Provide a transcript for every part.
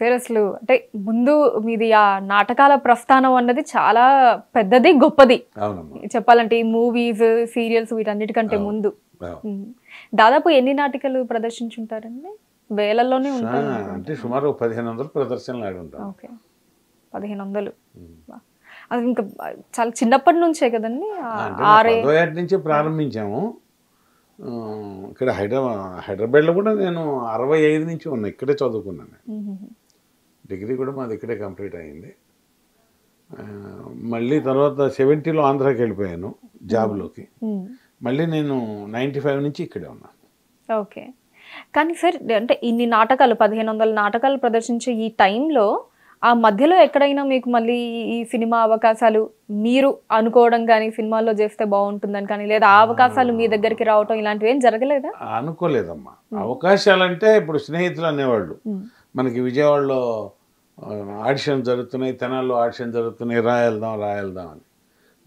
Sir అసలు అంటే ముందు మీది ఆ నాటకాల ప్రస్థానం అన్నది చాలా పెద్దది గొప్పది. చెప్పాలంటే ఈ మూవీస్ సీరియల్స్ వీటన్నిటికంటే. ముందు. దాదాపు ఎన్ని నాటికలు ప్రదర్శించుంటారండి? వేలల్లోనే ఉంటాయి ఆ, అంటే సుమారు పదిహేను వందలు ప్రదర్శనలు ఆడి ఉంటాం ఓకే. పదిహేను వందలు. అది ఇంకా చాలా చిన్నప్పటి నుంచే కదండి? ఆ అంటే ఆరే పదో ఏటి నుంచి ప్రారంభించాము. ఇక్కడ హైదరాబాద్ హైదరాబాద్లో కూడా నేను అరవై ఐదు నుంచి ఉన్నా ఇక్కడే చదువుకున్నాను. డిగ్రీ కూడా మాది ఇక్కడే కంప్లీట్ అయింది. మళ్ళీ తర్వాత సెవెంటీలో ఆంధ్రాకి వెళ్ళిపోయాను జాబ్లోకి. మళ్ళీ నేను నైంటీ ఫైవ్ నుంచి ఇక్కడే ఉన్నాను. ఓకే. కానీ సార్ అంటే ఇన్ని నాటకాలు పదిహేను వందల నాటకాలు ప్రదర్శించే ఈ టైంలో ఆ మధ్యలో ఎక్కడైనా మీకు మళ్ళీ ఈ సినిమా అవకాశాలు మీరు అనుకోవడం కానీ సినిమాల్లో చేస్తే బాగుంటుందని కానీ లేదా ఆ అవకాశాలు మీ దగ్గరికి రావటం ఇలాంటివి ఏం జరగలేదా అనుకోలేదమ్మా. అవకాశాలంటే ఇప్పుడు స్నేహితులు అనేవాళ్ళు. మనకి విజయవాడలో ఆడిషన్ జరుగుతున్నాయి తెనాల్లో ఆడిషన్ జరుగుతున్నాయి రాయల్దాం రాయల్దాం అని.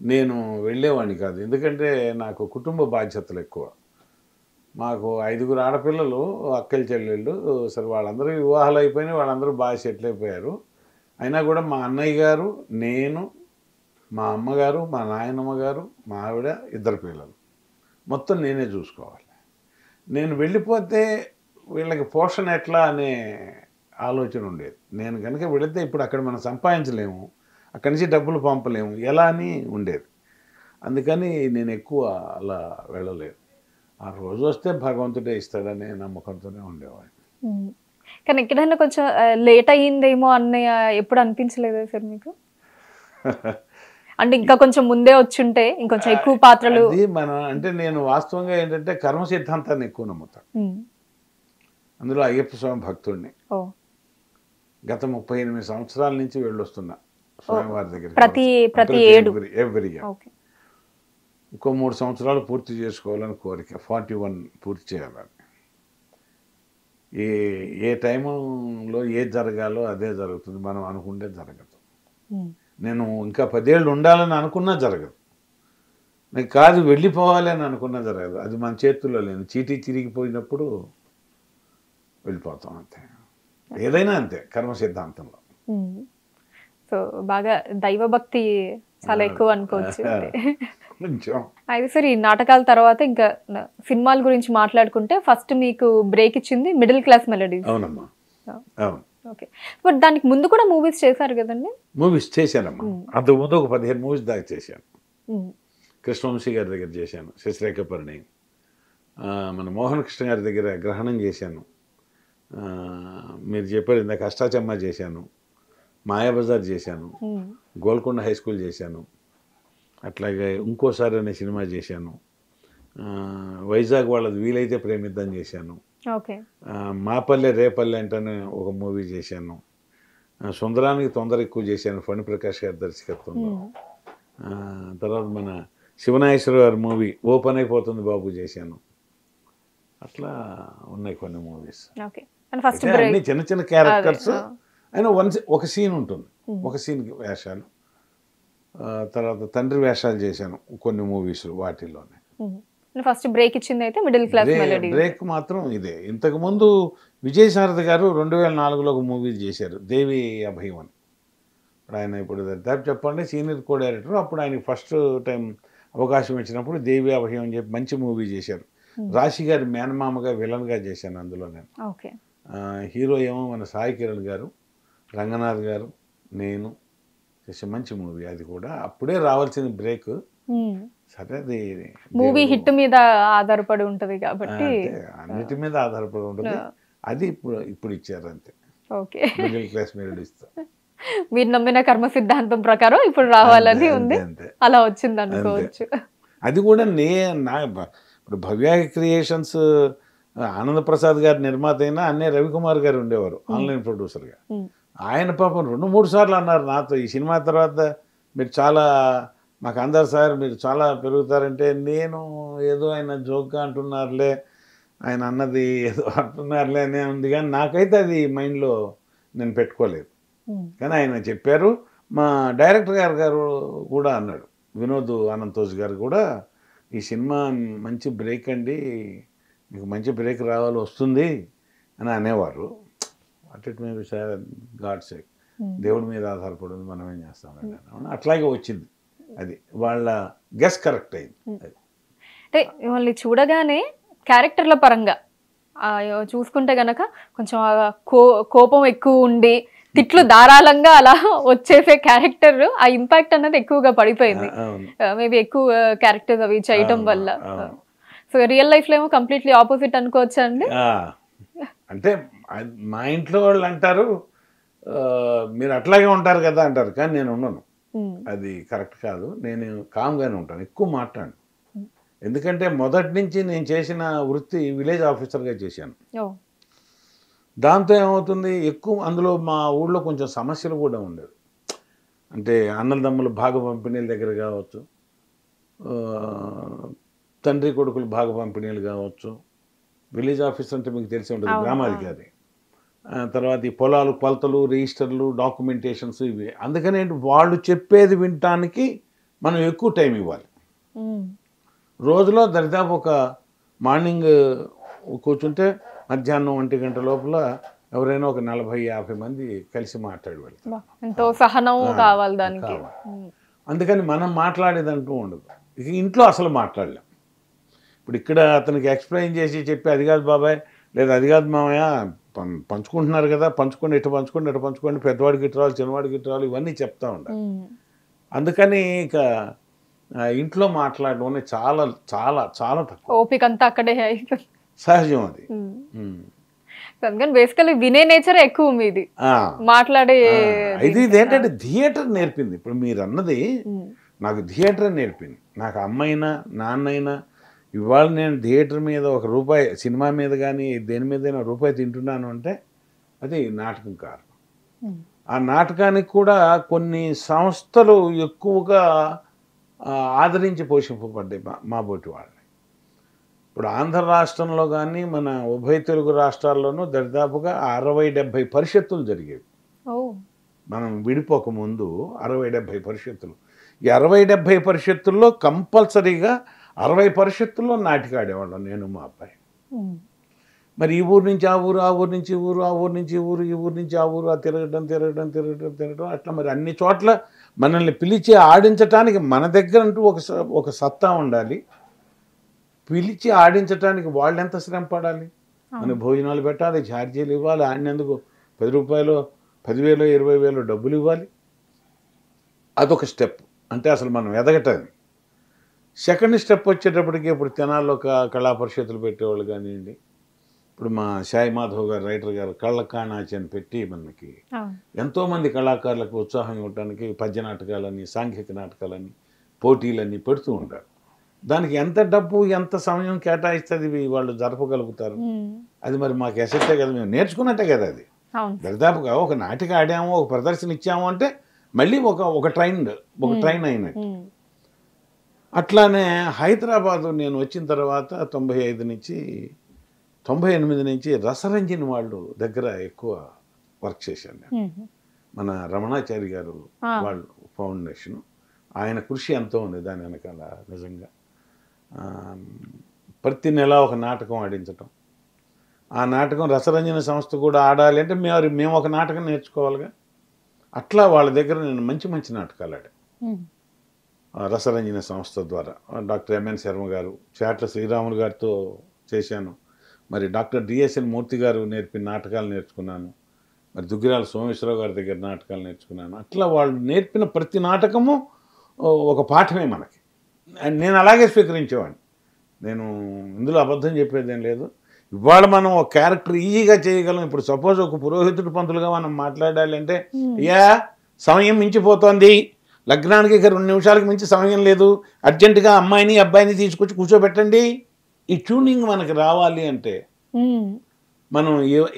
నేను వెళ్ళేవాడిని కాదు. ఎందుకంటే నాకు కుటుంబ బాధ్యతలు ఎక్కువ. మాకు ఐదుగురు ఆడపిల్లలు అక్కలు చెల్లెళ్ళు సరే వాళ్ళందరూ వివాహాలు అయిపోయినాయి వాళ్ళందరూ బాగా సెటిల్ అయిపోయారు. అయినా కూడా మా అన్నయ్య గారు నేను మా అమ్మగారు మా నాయనమ్మ గారు మా ఆవిడ ఇద్దరు పిల్లలు. మొత్తం నేనే చూసుకోవాలి. నేను వెళ్ళిపోతే వీళ్ళకి పోషణ ఎట్లా అనే ఆలోచన ఉండేది. నేను కనుక వెళితే ఇప్పుడు అక్కడ మనం సంపాదించలేము అక్కడి నుంచి డబ్బులు పంపలేము ఎలా అని ఉండేది. అందుకని నేను ఎక్కువ అలా వెళ్ళలేదు. ఆ రోజు వస్తే భగవంతుడే ఇస్తాడనే నమ్మకంతోనే ఉండేవాడిని. కానీ ఎక్కడైనా కొంచెం లేట్ అయ్యిందేమో అన్న ఎప్పుడు అనిపించలేదా సార్ మీకు? అంటే ఇంకా కొంచెం ముందే వచ్చుంటే ఇంకొంచెం ఎక్కువ పాత్రలు మన అంటే నేను వాస్తవంగా ఏంటంటే కర్మ సిద్ధాంతాన్ని ఎక్కువ నమ్ముతాను. అందులో అయ్యప్ప స్వామి భక్తుడిని. గత ముప్పై ఎనిమిది సంవత్సరాల నుంచి వెళ్ళొస్తున్నా స్వామివారి దగ్గర ప్రతి ప్రతి ఏడు. Every year. ఇంకో మూడు సంవత్సరాలు పూర్తి చేసుకోవాలని కోరిక. ఫార్టీ వన్ పూర్తి చేయాలని. ఏ ఏ టైంలో ఏది జరగాలో అదే జరుగుతుంది. మనం అనుకుంటే జరగదు. నేను ఇంకా పదేళ్ళు ఉండాలని అనుకున్నా జరగదు. నాకు కాదు వెళ్ళిపోవాలి అని అనుకున్నా జరగదు. అది మన చేతుల్లో లేదు చీటీ చిరిగిపోయినప్పుడు వెళ్ళిపోతాం అంతే. ఏదైనా అంతే కర్మ సిద్ధాంతంలో. సో బాగా దైవభక్తి చాలా ఎక్కువ అనుకోవచ్చు. అయితే సార్ ఈ నాటకాల తర్వాత ఇంకా సినిమాల గురించి మాట్లాడుకుంటే ఫస్ట్ మీకు బ్రేక్ ఇచ్చింది మిడిల్ క్లాస్ మెలడీస్. అవునమ్మా. అవును. ఓకే. బట్ దానికి ముందు కూడా మూవీస్ చేశారు కదండి? మూవీస్ చేశానమ్మా. అంతకుముందు ఒక పదిహేను మూవీస్ దాకా చేశాను. కృష్ణవంశీ గారి దగ్గర చేశాను శశిరేఖ పరిణయం. ఆ, మన మోహన్ కృష్ణ గారి దగ్గర గ్రహణం చేశాను. మీరు చెప్పారు ఇందాక అష్టాచమ్మ చేశాను మాయాబజార్ చేశాను. గోల్కొండ హై స్కూల్ చేశాను అట్లాగే ఇంకోసారి అనే సినిమా చేశాను వైజాగ్ వాళ్ళది వీలైతే ప్రేమిద్దాం చేశాను మాపల్లె రేపల్లె అంటేనే ఒక మూవీ చేశాను సుందరానికి తొందర ఎక్కువ చేశాను ఫణి ప్రకాష్ గారి దర్శకత్వంలో. తర్వాత మన శివనాగేశ్వర గారి మూవీ ఓపెన్ అయిపోతుంది బాబు చేశాను. అట్లా ఉన్నాయి కొన్ని మూవీస్. ఓకే. అన్ని చిన్న చిన్న క్యారెక్టర్స్. అయినా వన్ ఒక సీన్ ఉంటుంది. ఒక సీన్ వేషాలు. తర్వాత తండ్రి వేషాలు చేశాను కొన్ని మూవీస్ వాటిల్లోనే. ఫస్ట్ బ్రేక్ ఇచ్చింది అయితే మిడిల్ క్లాస్ మెలడీ బ్రేక్ మాత్రం ఇదే. ఇంతకు ముందు విజయసారథి గారు రెండు వేల నాలుగులో ఒక మూవీ చేశారు దేవి అభయం అని ఇప్పుడు ఆయన ఇప్పుడు దాదాపు చెప్పండి సీనియర్ కో డైరెక్టర్ అప్పుడు ఆయనకి ఫస్ట్ టైం అవకాశం ఇచ్చినప్పుడు దేవి అభయం అని చెప్పి మంచి మూవీ చేశారు. రాశి గారి మేనమామగా విలన్గా చేశాను అందులో నేను. ఓకే హీరో ఏమో మన సాయి కిరణ్ గారు రంగనాథ్ గారు నేను చేసే మంచి మూవీ. అది కూడా అప్పుడే రావాల్సిన బ్రేక్. సరే అది మూవీ హిట్ మీద ఆధారపడి ఉంటది కాబట్టి. అన్నిటి మీద ఆధారపడి ఉంటుంది. అది ఇప్పుడు ఇప్పుడు ఇచ్చారు అంతే. ఓకే. మిడిల్ క్లాస్ మెరడిస్తో మీరు నమ్మిన కర్మ సిద్ధాంతం ప్రకారం ఇప్పుడు రావాలని ఉంది. అలా వచ్చింది అనుకోవచ్చు. అది కూడా నే నా ఇప్పుడు భవ్య క్రియేషన్స్ ఆనంద ప్రసాద్ గారి నిర్మాత అయినా అన్నే రవికుమార్ గారు ఉండేవారు ఆన్లైన్ ప్రొడ్యూసర్గా. ఆయన పాపం రెండు మూడు సార్లు అన్నారు నాతో ఈ సినిమా తర్వాత మీరు చాలా మాకు అందరు సార్ మీరు చాలా పెరుగుతారంటే నేను ఏదో ఆయన జోక్గా అంటున్నారులే ఆయన అన్నది ఏదో అంటున్నారులే అనే ఉంది కానీ నాకైతే అది మైండ్లో నేను పెట్టుకోలేదు. కానీ ఆయన చెప్పారు మా డైరెక్టర్ గారు గారు కూడా అన్నాడు వినోద్ అనంతోజ్ గారు కూడా ఈ సినిమా మంచి బ్రేక్ అండి మీకు మంచి బ్రేక్ రావాలి వస్తుంది అని అనేవారు at it may God sake Hmm. దేవుడి మీద ఆధారపడింది మనం ఏం చేస్తాం? అట్లాగే వచ్చింది అది వాళ్ళ గెస్ కరెక్ట్ అయింది అది. అంటే మిమ్మల్ని చూడగానే క్యారెక్టర్ల పరంగా చూసుకుంటే గనక కొంచెం కో కోపం ఎక్కువ ఉండి తిట్లు ధారాళంగా అలా వచ్చేసే క్యారెక్టర్ ఆ ఇంపాక్ట్ అన్నది ఎక్కువగా పడిపోయింది మేబీ ఎక్కువ క్యారెక్టర్స్ అవి చేయటం వల్ల. సో రియల్ లైఫ్లో ఏమో కంప్లీట్లీ ఆపోజిట్ అనుకోవచ్చా అండి అంటే మా ఇంట్లో వాళ్ళు అంటారు మీరు అట్లాగే ఉంటారు కదా అంటారు కానీ నేను ఉన్నాను ఉమ్, అది కరెక్ట్ కాదు. నేను కామ్గానే ఉంటాను ఎక్కువ మాట్లాడను. ఎందుకంటే మొదటి నుంచి నేను చేసిన వృత్తి విలేజ్ ఆఫీసర్గా చేశాను. దాంతో ఏమవుతుంది? ఎక్కువ అందులో మా ఊళ్ళో కొంచెం సమస్యలు కూడా ఉండేవి. అంటే అన్నదమ్ములు భాగ పంపిణీల దగ్గర కావచ్చు తండ్రి కొడుకులు భాగ పంపిణీలు కావచ్చు. విలేజ్ ఆఫీసర్ అంటే మీకు తెలిసి ఉంటుంది గ్రామాధికారి తర్వాత ఈ పొలాలు కొలతలు రిజిస్టర్లు డాక్యుమెంటేషన్స్ ఇవి. అందుకని వాళ్ళు చెప్పేది వినటానికి మనం ఎక్కువ టైం ఇవ్వాలి. రోజులో దరిదాపు ఒక మార్నింగ్ కూర్చుంటే మధ్యాహ్నం ఒంటి గంట లోపల ఎవరైనా ఒక నలభై యాభై మంది కలిసి మాట్లాడి వెళ్తారు ఎంతో సహనం కావాలి దానికి. అందుకని మనం మాట్లాడేదంటూ ఉండదు. ఇంట్లో అసలు మాట్లాడలేం. ఇప్పుడు ఇక్కడ అతనికి ఎక్స్ప్లెయిన్ చేసి చెప్పి అది కాదు బాబాయ్ లేదా అది కాదు మామయ్య పం- పంచుకుంటున్నారు కదా పంచుకోండి ఇటు పంచుకోండి ఇటు పంచుకోండి పెద్దవాడికి ఇటు రావాలి చిన్నవాడికి ఇటు రావాలి ఇవన్నీ చెప్తా ఉండాలి. అందుకని ఇక ఇంట్లో మాట్లాడడం చాలా చాలా చాలా తక్కువ. ఓపిక అంతా అక్కడే సహజం అది. బేసికలీ వినే నేచర్ ఎక్కువ మీది. మాట్లాడే ఇది ఇదేంటంటే థియేటర్ నేర్పింది. ఇప్పుడు మీరు అన్నది నాకు థియేటర్ నేర్పింది. నాకు అమ్మైనా నాన్నైనా ఇవాళ నేను థియేటర్ మీద ఒక రూపాయి సినిమా మీద కానీ దేని మీదైనా రూపాయి తింటున్నాను అంటే అది నాటకం కారణం. ఆ నాటకానికి కూడా కొన్ని సంస్థలు ఎక్కువగా ఆదరించి పోషింపబడ్డాయి మా మా బోటి వాళ్ళని. ఇప్పుడు ఆంధ్ర రాష్ట్రంలో కానీ మన ఉభయ తెలుగు రాష్ట్రాల్లోనూ దరిదాపుగా అరవై డెబ్భై పరిషత్తులు జరిగేవి. మనం విడిపోక ముందు అరవై డెబ్భై పరిషత్తులు. ఈ అరవై డెబ్భై పరిషత్తుల్లో కంపల్సరీగా అరవై పరిషత్తుల్లో నాటిక ఆడేవాళ్ళం నేను మా అబ్బాయి. మరి ఈ ఊరు నుంచి ఆ ఊరు ఆ ఊరు నుంచి ఊరు ఆ ఊరు నుంచి ఊరు ఈ ఊరు నుంచి ఆ ఊరు ఆ తిరగడం తిరగడం తిరగడం తిరగడం అట్లా మరి అన్ని చోట్ల మనల్ని పిలిచి ఆడించటానికి మన దగ్గర అంటూ ఒక స- ఒక సత్తా ఉండాలి. పిలిచి ఆడించటానికి వాళ్ళు ఎంత శ్రమ పడాలి? మన భోజనాలు పెట్టాలి ఛార్జీలు ఇవ్వాలి ఆడినందుకు పది రూపాయలు పదివేలు ఇరవై వేలు డబ్బులు ఇవ్వాలి. అదొక స్టెప్. అంటే అసలు మనం ఎదగటానికి సెకండ్ స్టెప్ వచ్చేటప్పటికి ఇప్పుడు తెనాల్లో క- కళా పరిషత్తులు పెట్టేవాళ్ళు కానివ్వండి. ఇప్పుడు మా సాయి మాధవ్ గారు రైటర్ గారు కళ్ళకాణాచి అని పెట్టి మనకి. ఎంతోమంది కళాకారులకు ఉత్సాహం ఇవ్వడానికి పద్య నాటకాలని సాంఘిక నాటకాలని పోటీలని పెడుతూ ఉంటారు. దానికి ఎంత డబ్బు ఎంత సమయం కేటాయిస్తుంది వాళ్ళు జరపగలుగుతారు? అది మరి మాకు ఎసెట్టే కదా మేము నేర్చుకున్నట్టే కదా అది. దరిదాపుగా ఒక నాటిక ఆడాము ఒక ప్రదర్శన ఇచ్చాము అంటే మళ్ళీ ఒక ఒక ట్రైన్ ఒక ట్రైన్ అయినట్టు. అట్లానే హైదరాబాదు నేను వచ్చిన తర్వాత తొంభై ఐదు నుంచి తొంభై ఎనిమిది నుంచి రసరంజన్ వాళ్ళు దగ్గర ఎక్కువ వర్క్ చేశాను నేను. మన రమణాచారి గారు. వాళ్ళు ఫౌండేషన్. ఆయన కృషి ఎంతో ఉంది దాని వెనకాల నిజంగా. ప్రతి నెల ఒక నాటకం ఆడించటం. ఆ నాటకం రసరంజన సంస్థ కూడా ఆడాలి అంటే మేము మేము ఒక నాటకం నేర్చుకోవాలిగా. అట్లా వాళ్ళ దగ్గర నేను మంచి మంచి నాటకాలు ఆడాను. రసరంజన సంస్థ ద్వారా. డాక్టర్ ఎంఎన్ శర్మ గారు చాట్ల శ్రీరాములు గారితో చేశాను. మరి డాక్టర్ డిఎస్ఎల్ మూర్తి గారు నేర్పిన నాటకాలు నేర్చుకున్నాను. మరి దుగ్గిరాల సోమేశ్వరరావు గారి దగ్గర నాటకాలు నేర్చుకున్నాను. అట్లా వాళ్ళు నేర్పిన ప్రతి నాటకము ఒక పాఠమే మనకి. అండ్ నేను అలాగే స్వీకరించేవాడిని. నేను ఇందులో అబద్ధం చెప్పేదేం లేదు. ఇవాళ మనం ఒక క్యారెక్టర్ ఈజీగా చేయగలం. ఇప్పుడు సపోజ్ ఒక పురోహితుడు పంతులుగా మనం మాట్లాడాలి అంటే అయ్యా సమయం మించిపోతోంది. లగ్నానికి ఇక రెండు నిమిషాలకు మించి సమయం లేదు. అర్జెంటుగా అమ్మాయిని అబ్బాయిని తీసుకొచ్చి కూర్చోబెట్టండి. ఈ ట్యూనింగ్ మనకి రావాలి అంటే మనం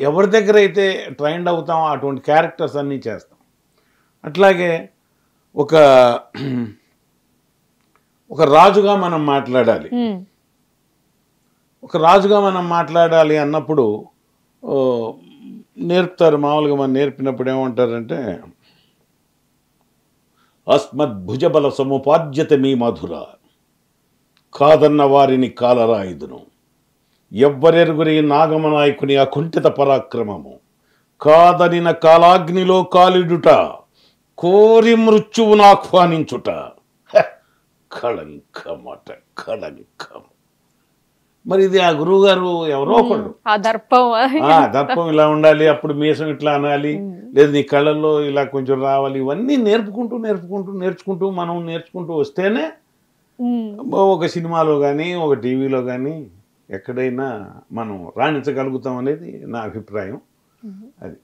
ఎవరి దగ్గర అయితే ట్రైండ్ అవుతామో అటువంటి క్యారెక్టర్స్ అన్నీ చేస్తాం. అట్లాగే ఒక ఒక రాజుగా మనం మాట్లాడాలి. ఒక రాజుగా మనం మాట్లాడాలి అన్నప్పుడు నేర్పుతారు. మామూలుగా మనం నేర్పినప్పుడు ఏమంటారంటే అస్మద్భుజబల సముపాద్యత మీ మధుర. కాదన్న వారిని కాలరాయుదును. ఎవ్వరెరుగురి నాగమనాయకుని అకుంఠిత పరాక్రమము. కాదనిన కాలాగ్నిలో కాలిడుట. కోరి మృత్యువును ఆహ్వానించుట. హ! కళంకమట కళంకము మరి ఇది ఆ గురువు గారు ఎవరో ఒకళ్ళు. ఆ దర్పం. దర్పం ఇలా ఉండాలి అప్పుడు మీసం ఇట్లా అనాలి. లేదు నీ కళ్ళల్లో ఇలా కొంచెం రావాలి. ఇవన్నీ నేర్పుకుంటూ నేర్పుకుంటూ నేర్చుకుంటూ మనం నేర్చుకుంటూ వస్తేనే ఒక సినిమాలో కానీ ఒక టీవీలో కానీ ఎక్కడైనా మనం రాణించగలుగుతాం అనేది నా అభిప్రాయం. అది.